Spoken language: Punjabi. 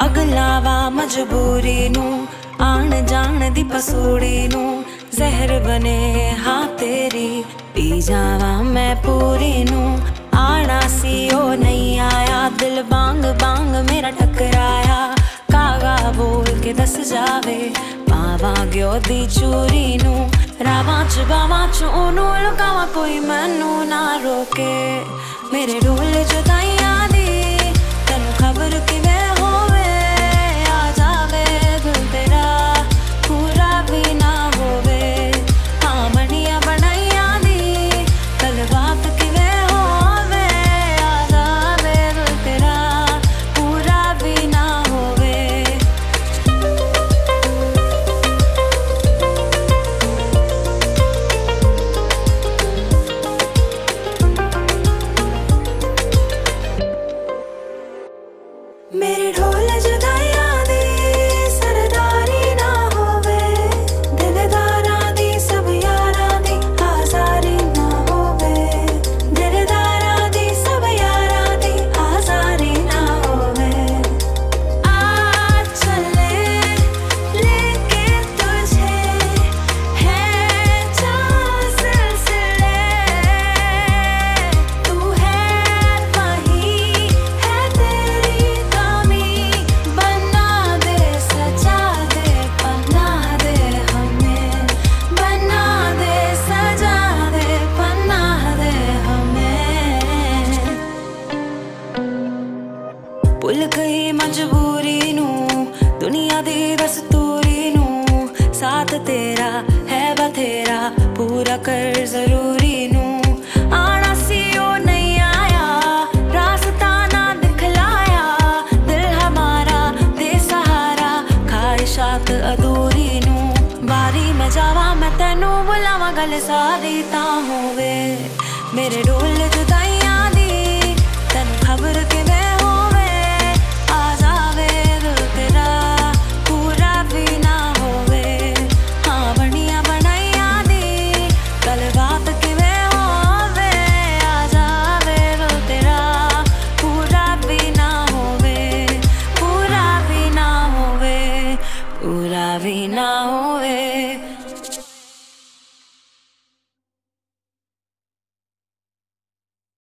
ਪਗਲਾਵਾ ਮਜਬੂਰੀ ਨੂੰ, ਆਣ ਜਾਣ ਦੀ ਪਸੂੜੀ ਨੂੰ, ਜ਼ਹਿਰ ਬਨੇ ਹਾਂ ਤੇਰੀ, ਪੀ ਜਾਵਾਂ ਮੈਂ ਪੂਰੀ ਨੂੰ। ਆਣਾ ਸੀ ਉਹ ਨਹੀਂ ਆਇਆ, ਦਿਲ ਬਾਂਗ ਬਾਂਗ ਮੇਰਾ ਟਕਰਾਇਆ ਕਾਗਾ ਬੋਲ ਕੇ ਦੱਸ ਜਾਵੇ, ਪਾਵਾਂ ਗਿਓ ਦੀ ਚੂਰੀ ਨੂੰ। ਰਾਵਾਂ ਚ ਬਾਵਾਂ ਚ ਉਹਨੂੰ ਲੁਕਾਵਾਂ ਕੋਈ, ਮੈਨੂੰ ਨਾ ਰੋਕੇ। ਮੇਰੇ ਢੋਲ ਜੁਦਾਈਆਂ ਮੇਰੇ ਭੁੱਲ ਗਈ ਮਜਬੂਰੀ ਨੂੰ, ਦੁਨੀਆ ਦੀ ਦਸਤੂਰੀ ਨੂੰ। ਸਾਥ ਤੇਰਾ ਹੈ ਬਥੇਰਾ, ਪੂਰਾ ਕਰ ਜ਼ਰੂਰੀ ਨੂੰ। ਆਣਾ ਸੀ ਉਹ ਨਹੀਂ ਆਇਆ, ਰਾਸਤਾ ਨਾ ਦਿਖਲਾਇਆ। ਦਿਲ ਹਮਾਰਾ ਦੇ ਸਹਾਰਾ, ਖਾਹਿਸ਼ਾਤ ਅਧੂਰੀ ਨੂੰ। ਵਾਰੀ ਮੈਂ ਜਾਵਾਂ, ਮੈਂ ਤੈਨੂੰ ਬੁਲਾਵਾਂ, ਗੱਲ ਸਾਰੀ ਤਾਂ ਹੋਵੇ। ਮੇਰੇ Navi Naoe.